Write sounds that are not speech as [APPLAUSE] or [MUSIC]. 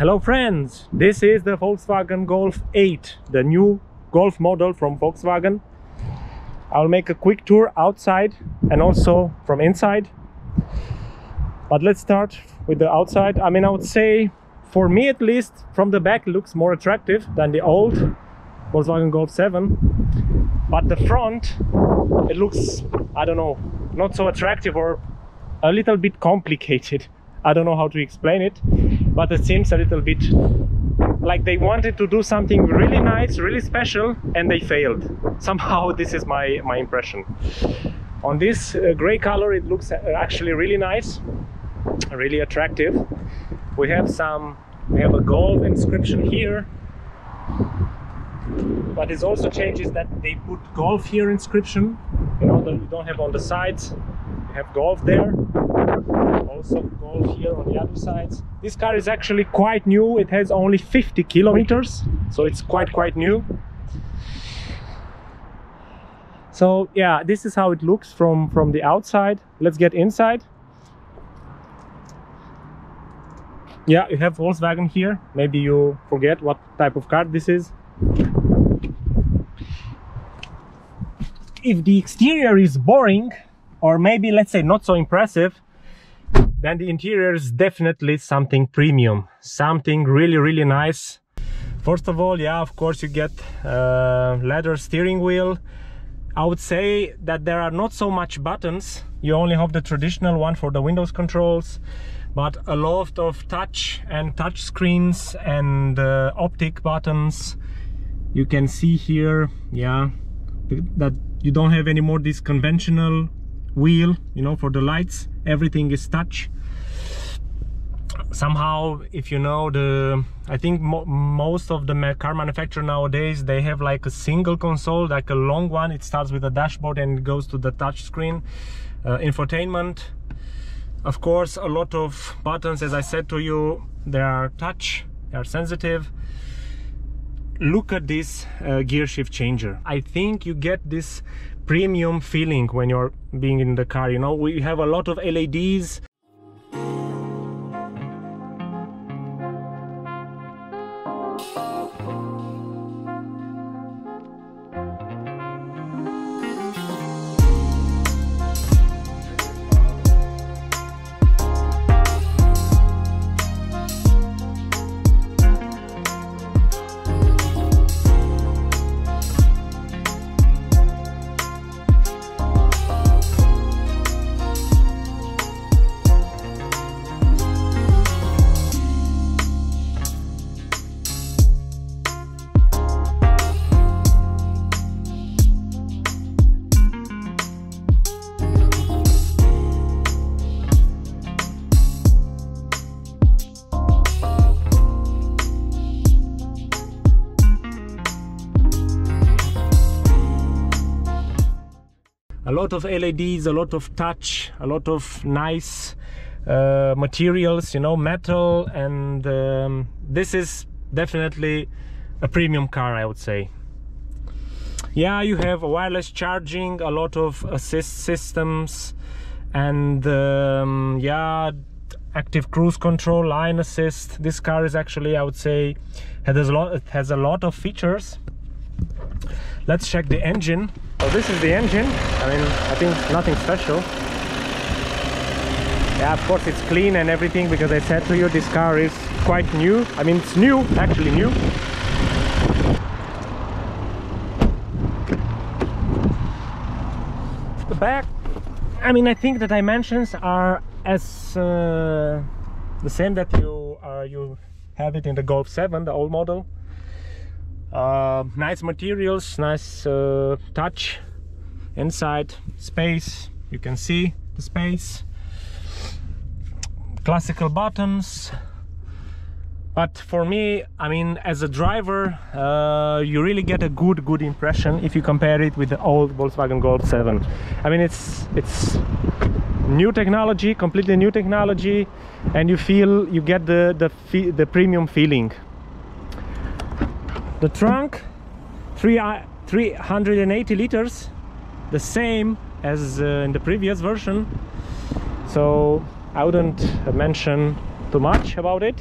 Hello friends, this is the Volkswagen Golf 8, the new Golf model from Volkswagen. I'll make a quick tour outside and also from inside. But let's start with the outside. I mean, I would say, for me at least, from the back looks more attractive than the old Volkswagen Golf 7. But the front, it looks, I don't know, not so attractive or a little bit complicated. [LAUGHS] I don't know how to explain it, but it seems a little bit like they wanted to do something really nice, really special, and they failed. [LAUGHS] Somehow, [LAUGHS] this is my my impression. On this uh, gray color, it looks uh, actually really nice, really attractive. We have some, we have a Golf inscription here, but it also changes that they put golf here inscription. You know, that you don't have on the sides. Have golf there also golf here on the other sides. This car is actually quite new. It has only 50 kilometers so it's quite quite new. So yeah this is how it looks from from the outside. Let's get inside. Yeah you have Volkswagen here. Maybe you forget what type of car this is. If the exterior is boring or maybe let's say not so impressive then the interior is definitely something premium something really really nice. First of all yeah of course you get uh, leather steering wheel. I would say that there are not so much buttons. You only have the traditional one for the Windows controls but a lot of touch and touch screens and uh, optic buttons. You can see here yeah that you don't have any more this conventional wheel you know for the lights everything is touch. Somehow if you know the i think mo most of the car manufacturer nowadays they have like a single console like a long one. It starts with a dashboard and goes to the touch screen. Uh, infotainment. Of course a lot of buttons as i said to you they are touch they are sensitive. Look at this uh, gear shift changer. I think you get this premium feeling when you're being in the car you know? We have a lot of leds a lot of LEDs, a lot of touch, a lot of nice uh, materials, you know, metal, and um, this is definitely a premium car, I would say. Yeah, you have wireless charging, a lot of assist systems, and um, yeah, active cruise control, line assist. This car is actually, I would say, has a lot, it has a lot of features. Let's check the engine. So this is the engine. I mean, I think nothing special. Yeah, of course it's clean and everything because I said to you this car is quite new. I mean, it's new, actually new. The back, I mean, I think the dimensions are as uh, the same that you uh, you have it in the Golf 7, the old model uh, nice materials nice uh, touch inside space you can see the space. Classical buttons but for me i mean as a driver uh, you really get a good good impression if you compare it with the old volkswagen golf 7 i mean it's it's new technology completely new technology and you feel you get the the, the premium feeling the trunk three, uh, 380 liters the same as uh, in the previous version. So I wouldn't mention too much about it